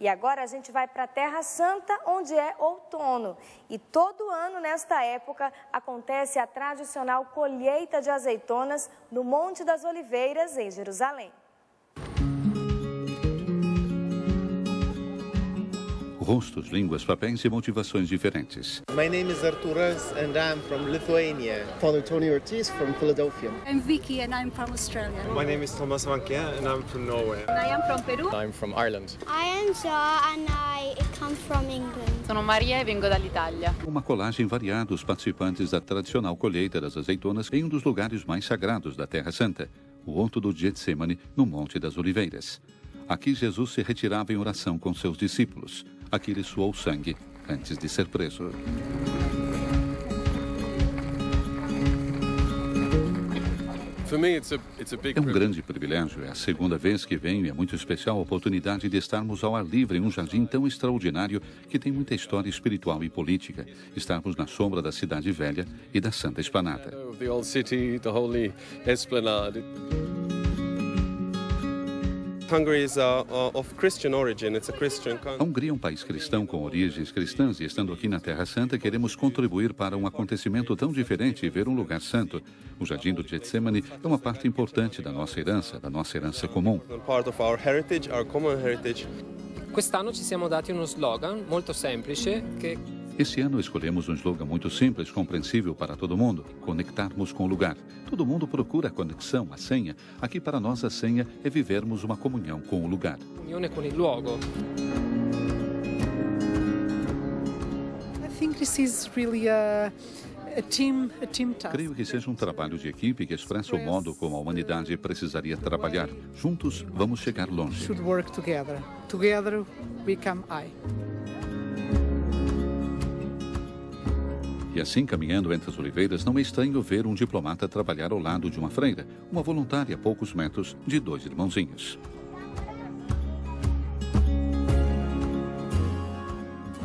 E agora a gente vai para a Terra Santa, onde é outono. E todo ano, nesta época, acontece a tradicional colheita de azeitonas no Monte das Oliveiras, em Jerusalém. Rostos, línguas, papéis e motivações diferentes. My name is Arturas and I'm from Lithuania. Father Tony Ortiz from Philadelphia. I'm Vicky and I'm from Australia. My name is Thomas Vanke and I'm from Norway. And I am from Peru. I'm from Ireland. I am Jo and I come from England. Sono Maria e vengo dall'Italia. Uma colagem variada dos participantes da tradicional colheita das azeitonas em um dos lugares mais sagrados da Terra Santa, o Horto do Getsemane, no Monte das Oliveiras. Aqui Jesus se retirava em oração com seus discípulos. Aqui ele suou sangue antes de ser preso. É um grande privilégio. É a segunda vez que venho e é muito especial a oportunidade de estarmos ao ar livre em um jardim tão extraordinário que tem muita história espiritual e política. Estarmos na sombra da cidade velha e da Santa Esplanada. A Hungria é um país cristão com origens cristãs e estando aqui na Terra Santa queremos contribuir para um acontecimento tão diferente e ver um lugar santo. O Jardim do Getsemane é uma parte importante da nossa herança, da nossa herança comum. Quest'anno ci siamo dati uno slogan molto semplice che esse ano escolhemos um slogan muito simples, compreensível para todo mundo: conectarmos com o lugar. Todo mundo procura a conexão, a senha. Aqui para nós a senha é vivermos uma comunhão com o lugar. Unione com o luogo. I think this is really a Creio que seja um trabalho de equipe que expressa o modo como a humanidade precisaria trabalhar. Juntos, vamos chegar longe. Should work together. Together, we come I. E assim, caminhando entre as oliveiras, não é estranho ver um diplomata trabalhar ao lado de uma freira, uma voluntária a poucos metros de dois irmãozinhos.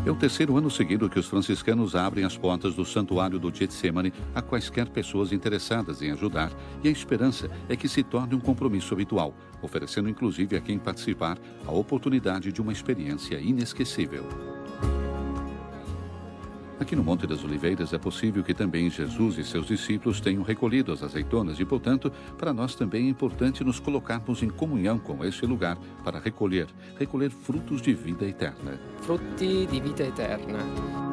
É o terceiro ano seguido que os franciscanos abrem as portas do santuário do Getsemane a quaisquer pessoas interessadas em ajudar, e a esperança é que se torne um compromisso habitual, oferecendo inclusive a quem participar a oportunidade de uma experiência inesquecível. Aqui no Monte das Oliveiras é possível que também Jesus e seus discípulos tenham recolhido as azeitonas e, portanto, para nós também é importante nos colocarmos em comunhão com este lugar para recolher, recolher frutos de vida eterna. Frutti di vita eterna.